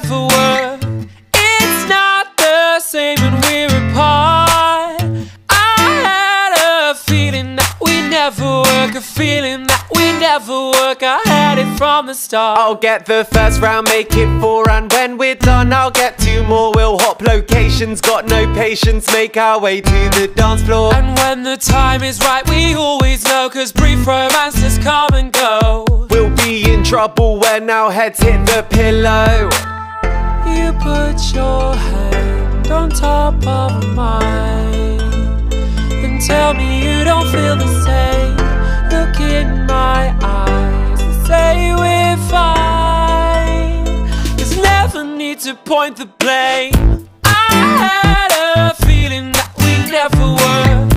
never were. It's not the same when we're apart. I had a feeling that we never work, a feeling that we never work. I had it from the start. I'll get the first round, make it four, and when we're done, I'll get two more. We'll hop locations, got no patience, make our way to the dance floor. And when the time is right, we always know, cause brief romances come and go. We'll be in trouble when our heads hit the pillow. You put your hand on top of mine and tell me you don't feel the same. Look in my eyes and say we're fine. There's never need to point the blame. I had a feeling that we never were.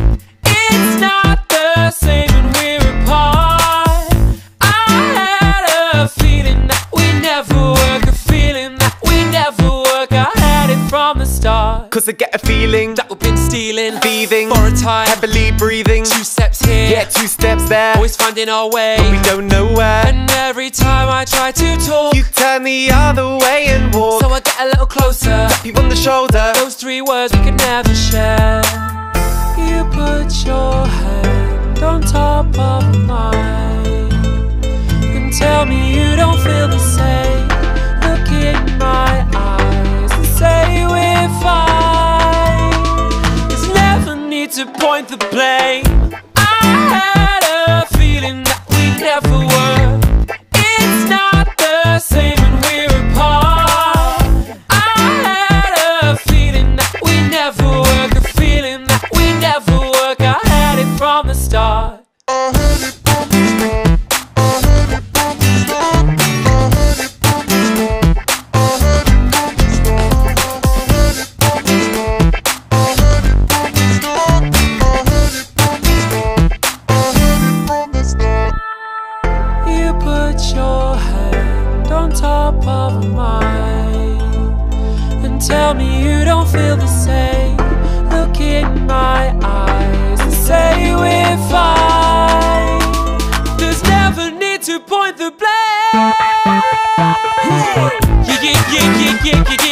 Cause I get a feeling That we've been stealing, Thieving. for a time. heavily breathing. Two steps here, Yeah, two steps there. always finding our way. but We don't know where. And every time I try to talk, You turn the other way and walk. so I get a little closer. Tap you on the shoulder. Those three words we could never share. You put your hand on top of mine to point the blame. I had a feeling that we never were. It's not the same when we're apart. I had a feeling that we never work, a feeling that we never work. I had it from the start. put your hand on top of mine and tell me you don't feel the same. Look in my eyes and say we're fine. There's never need to point the blame. yeah, yeah, yeah, yeah, yeah. yeah.